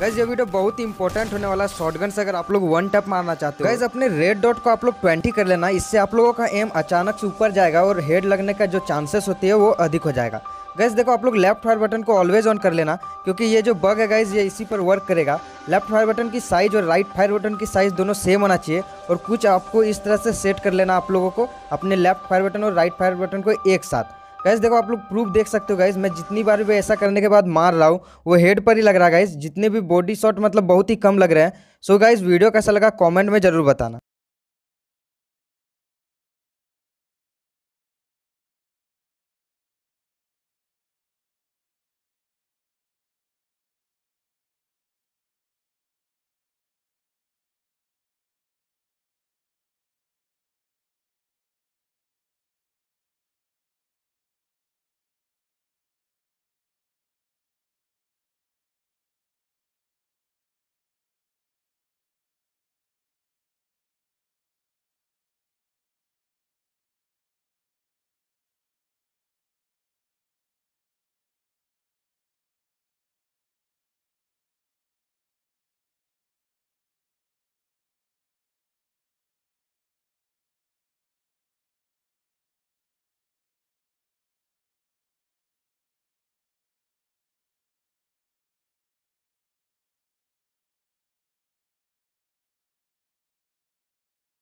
Gas ये video बहुत ही important होने वाला शॉटगन से अगर आप लोग वन टैप मारना चाहते हो। गैस अपने रेड डॉट को आप लोग ट्वेंटी कर लेना। इससे आप लोगों का एम अचानक से ऊपर जाएगा और हेड लगने का जो चांसेस होती है वो अधिक हो जाएगा। गैस देखो, आप लोग लेफ़्ट फायर बटन को ऑलवेज ऑन कर लेना, क्योंकि ये जो बग है गैस ये इसी पर वर्क करेगा। लेफ़्ट फायर बटन की साइज़ और राइट फायर बटन की साइज़ दोनों सेम होना चाहिए और कुछ आपको इस तरह से सेट कर लेना आप लोगों को, अपने लेफ़्ट फायर बटन और राइट फायर बटन को एक साथ। गैस देखो, आप लोग प्रूफ देख सकते हो गाइज़ मैं जितनी बार भी ऐसा करने के बाद मार रहा हूँ, वो हेड पर ही लग रहा है गाइज़ जितने भी बॉडी शॉट मतलब बहुत ही कम लग रहे हैं. सो गाइज़ वीडियो कैसा लगा? कॉमेंट में ज़रूर बताना.